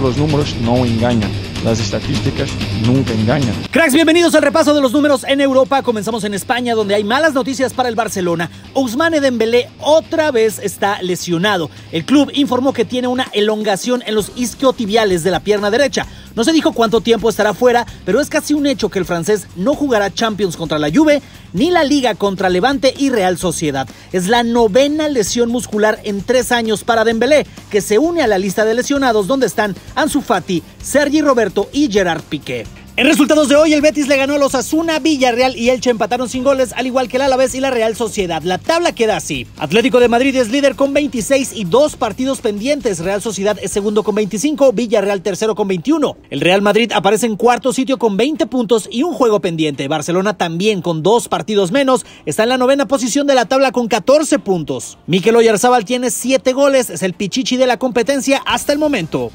los números no engañan. Las estadísticas nunca engañan. Cracks, bienvenidos al repaso de los números en Europa. Comenzamos en España, donde hay malas noticias para el Barcelona. Ousmane Dembélé otra vez está lesionado. El club informó que tiene una elongación en los isquiotibiales de la pierna derecha. No se dijo cuánto tiempo estará fuera, pero es casi un hecho que el francés no jugará Champions contra la Juve ni la Liga contra Levante y Real Sociedad. Es la novena lesión muscular en tres años para Dembélé, que se une a la lista de lesionados donde están Ansu Fati, Sergi Roberto y Gerard Piqué. En resultados de hoy, el Betis le ganó a los Asuna, Villarreal y Elche empataron sin goles, al igual que el Alavés y la Real Sociedad. La tabla queda así. Atlético de Madrid es líder con 26 y dos partidos pendientes. Real Sociedad es segundo con 25, Villarreal tercero con 21. El Real Madrid aparece en cuarto sitio con 20 puntos y un juego pendiente. Barcelona también con dos partidos menos está en la novena posición de la tabla con 14 puntos. Mikel Oyarzábal tiene 7 goles, es el pichichi de la competencia hasta el momento.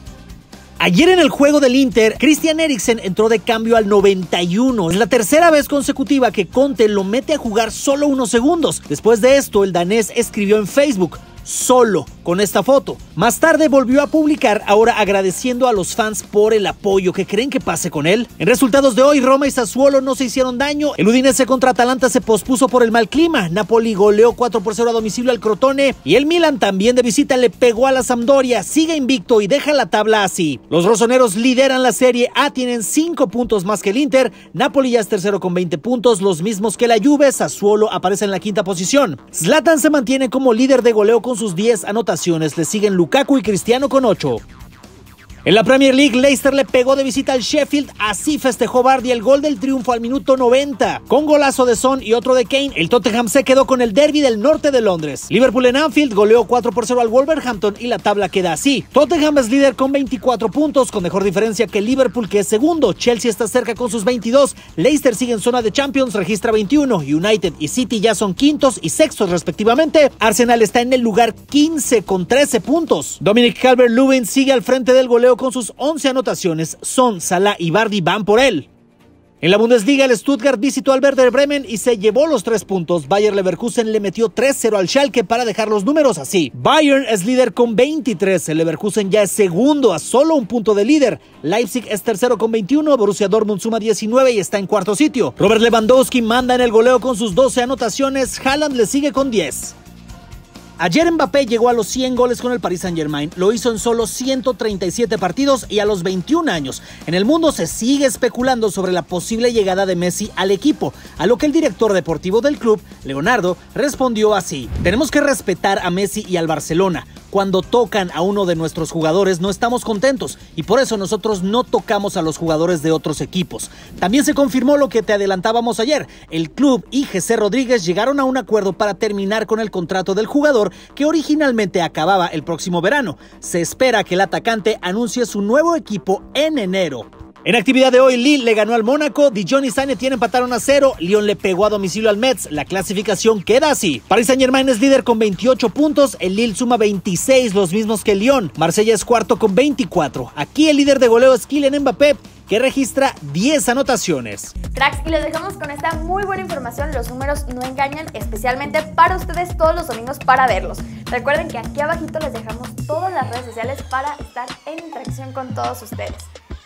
Ayer en el juego del Inter, Christian Eriksen entró de cambio al 91. Es la tercera vez consecutiva que Conte lo mete a jugar solo unos segundos. Después de esto, el danés escribió en Facebook, solo con esta foto. Más tarde volvió a publicar, ahora agradeciendo a los fans por el apoyo que creen que pase con él. En resultados de hoy, Roma y Sassuolo no se hicieron daño. El Udinese contra Atalanta se pospuso por el mal clima. Napoli goleó 4 por 0 a domicilio al Crotone. Y el Milan también de visita le pegó a la Sampdoria. Sigue invicto y deja la tabla así. Los rosoneros lideran la Serie A, tienen 5 puntos más que el Inter. Napoli ya es tercero con 20 puntos, los mismos que la Juve. Sassuolo aparece en la quinta posición. Zlatan se mantiene como líder de goleo con sus 10 anotaciones. Le siguen Lukaku y Cristiano con 8. En la Premier League, Leicester le pegó de visita al Sheffield, así festejó Bardi el gol del triunfo al minuto 90. Con golazo de Son y otro de Kane, el Tottenham se quedó con el derby del norte de Londres. Liverpool en Anfield goleó 4 por 0 al Wolverhampton y la tabla queda así. Tottenham es líder con 24 puntos, con mejor diferencia que Liverpool que es segundo. Chelsea está cerca con sus 22. Leicester sigue en zona de Champions, registra 21. United y City ya son quintos y sextos respectivamente. Arsenal está en el lugar 15 con 13 puntos. Dominic Calvert-Lewin sigue al frente del goleo con sus 11 anotaciones. Son, Salah y Bardi van por él. En la Bundesliga, el Stuttgart visitó al Werder Bremen y se llevó los tres puntos. Bayer Leverkusen le metió 3-0 al Schalke para dejar los números así. Bayern es líder con 23, el Leverkusen ya es segundo a solo un punto de líder. Leipzig es tercero con 21, Borussia Dortmund suma 19 y está en cuarto sitio. Robert Lewandowski manda en el goleo con sus 12 anotaciones, Haaland le sigue con 10. Ayer Mbappé llegó a los 100 goles con el Paris Saint-Germain. Lo hizo en solo 137 partidos y a los 21 años. En el mundo se sigue especulando sobre la posible llegada de Messi al equipo, a lo que el director deportivo del club, Leonardo, respondió así: "Tenemos que respetar a Messi y al Barcelona cuando tocan a uno de nuestros jugadores no estamos contentos y por eso nosotros no tocamos a los jugadores de otros equipos. También se confirmó lo que te adelantábamos ayer. El club y José Rodríguez llegaron a un acuerdo para terminar con el contrato del jugador que originalmente acababa el próximo verano. Se espera que el atacante anuncie su nuevo equipo en enero. En actividad de hoy, Lille le ganó al Mónaco, Dijon y Sané tienen empataron a cero, Lyon le pegó a domicilio al Metz, la clasificación queda así. Paris Saint Germain es líder con 28 puntos, el Lille suma 26, los mismos que el Lyon, Marsella es cuarto con 24. Aquí el líder de goleo es Kylian Mbappé, que registra 10 anotaciones. Cracks, y les dejamos con esta muy buena información. Los números no engañan, especialmente para ustedes todos los domingos para verlos. Recuerden que aquí abajito les dejamos todas las redes sociales para estar en interacción con todos ustedes.